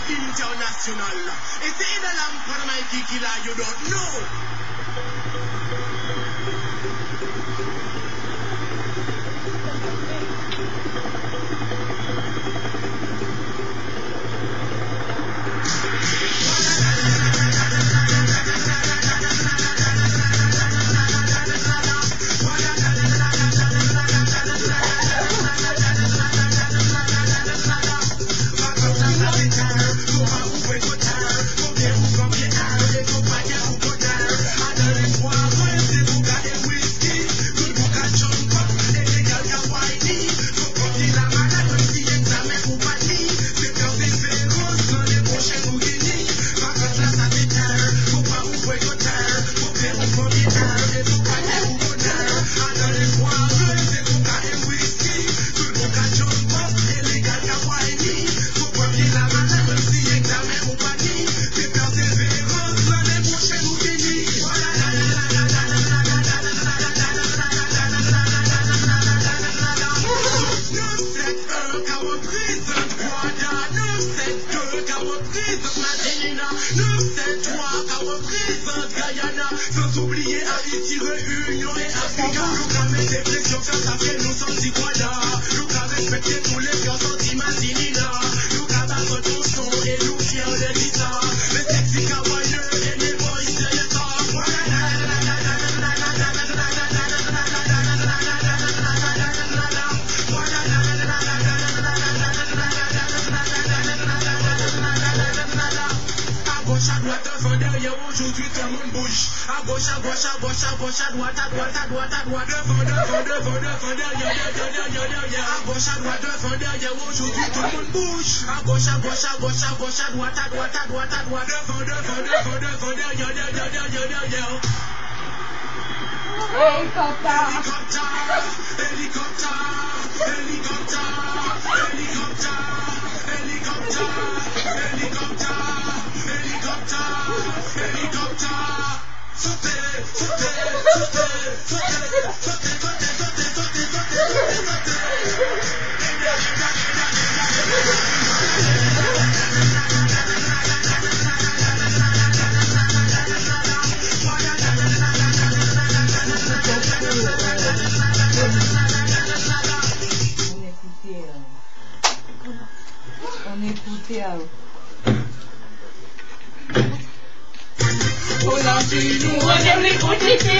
international. It's the lamp for my killer you don't know. reprise. 973 qu'à reprise. Madelina, 973 qu'à reprise. Guyana, sans oublier Haïti, Réunion et Africa. Nous clamons des pressions face après nous sans Tijuana. Droite, devant, derrière, aujourd'hui tout le bouge. À gauche, à gauche, à gauche, à gauche, à droite, à droite, à droite, à droite, devant, devant, devant, devant, derrière, derrière, derrière, derrière. À gauche, à droite, devant, derrière, aujourd'hui tout le monde bouge. À gauche, à gauche, à gauche, à gauche, à droite, à droite, à droite, à droite, devant, devant, devant, devant, derrière, derrière, derrière, derrière. Helicopter. Helicopter, helicopter, Oniputiao. On a dit, nous, on aime les quantités.